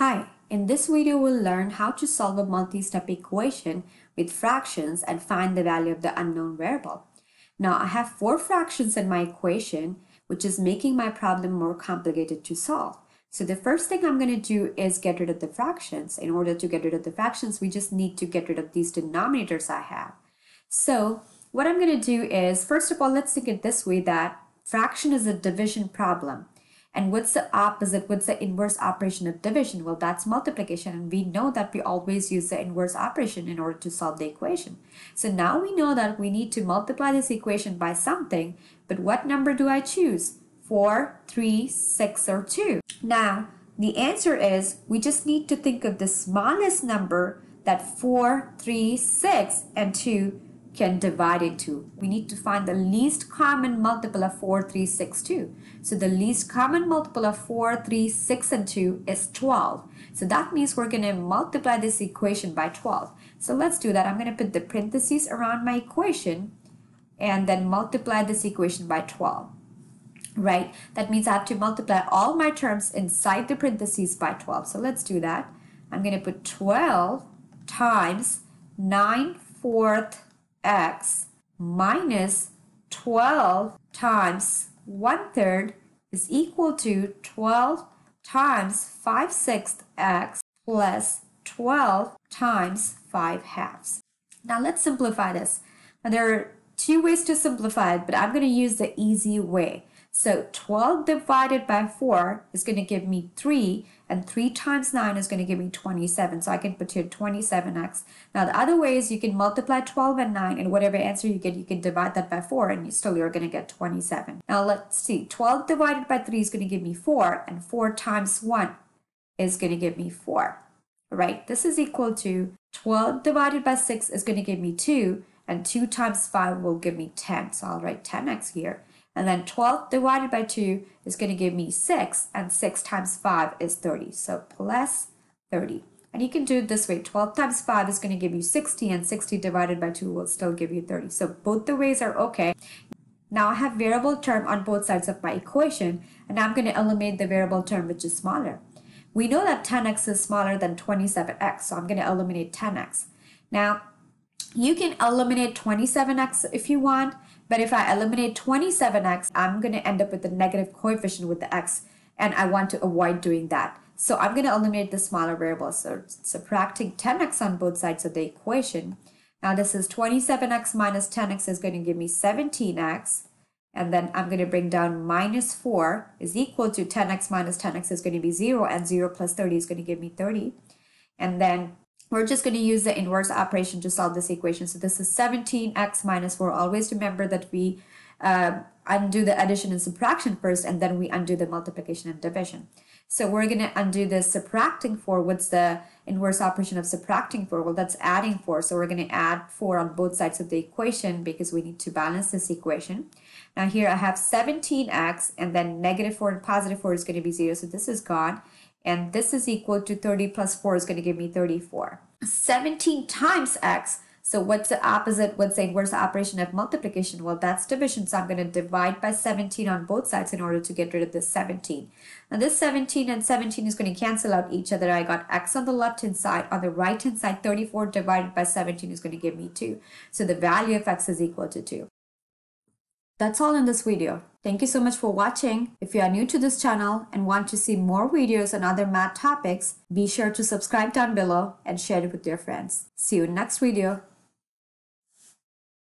Hi, in this video we'll learn how to solve a multi-step equation with fractions and find the value of the unknown variable. Now I have four fractions in my equation which is making my problem more complicated to solve. So the first thing I'm going to do is get rid of the fractions. In order to get rid of the fractions we just need to get rid of these denominators I have. So what I'm going to do is first of all let's think it this way that fraction is a division problem. And what's the opposite? What's the inverse operation of division? Well, that's multiplication. And we know that we always use the inverse operation in order to solve the equation. So now we know that we need to multiply this equation by something. But what number do I choose? 4, 3, 6, or 2? Now, the answer is we just need to think of the smallest number that 4, 3, 6, and 2 can divide into. We need to find the least common multiple of 4, 3, 6, 2. So the least common multiple of 4, 3, 6, and 2 is 12. So that means we're going to multiply this equation by 12. So let's do that. I'm going to put the parentheses around my equation and then multiply this equation by 12. Right? That means I have to multiply all my terms inside the parentheses by 12. So let's do that. I'm going to put 12 times 9 fourth x minus 12 times 1 third is equal to 12 times 5 sixths x plus 12 times 5 halves. Now let's simplify this. Now there are two ways to simplify it, but I'm going to use the easy way. So 12 divided by 4 is going to give me 3 and 3 times 9 is going to give me 27. So I can put here 27x. Now the other way is you can multiply 12 and 9 and whatever answer you get, you can divide that by 4 and you still you're going to get 27. Now let's see. 12 divided by 3 is going to give me 4 and 4 times 1 is going to give me 4. Right? This is equal to 12 divided by 6 is going to give me 2 and 2 times 5 will give me 10. So I'll write 10x here. And then 12 divided by 2 is going to give me 6. And 6 times 5 is 30. So plus 30. And you can do it this way. 12 times 5 is going to give you 60. And 60 divided by 2 will still give you 30. So both the ways are okay. Now I have variable term on both sides of my equation. And I'm going to eliminate the variable term which is smaller. We know that 10x is smaller than 27x. So I'm going to eliminate 10x. Now you can eliminate 27x if you want. But if I eliminate 27x, I'm going to end up with a negative coefficient with the x, and I want to avoid doing that. So I'm going to eliminate the smaller variable. So subtracting 10x on both sides of the equation. Now this is 27x minus 10x is going to give me 17x. And then I'm going to bring down minus 4 is equal to 10x minus 10x is going to be 0. And 0 plus 30 is going to give me 30. And then we're just going to use the inverse operation to solve this equation. So this is 17x minus 4. Always remember that we uh, undo the addition and subtraction first, and then we undo the multiplication and division. So we're going to undo the subtracting 4. What's the inverse operation of subtracting 4? Well, that's adding 4. So we're going to add 4 on both sides of the equation because we need to balance this equation. Now here I have 17x, and then negative 4 and positive 4 is going to be 0. So this is gone and this is equal to 30 plus 4 is going to give me 34. 17 times x, so what's the opposite, what's the inverse operation of multiplication? Well, that's division, so I'm going to divide by 17 on both sides in order to get rid of this 17. Now this 17 and 17 is going to cancel out each other. I got x on the left hand side. On the right hand side, 34 divided by 17 is going to give me 2. So the value of x is equal to 2. That's all in this video. Thank you so much for watching. If you are new to this channel and want to see more videos on other math topics, be sure to subscribe down below and share it with your friends. See you in next video.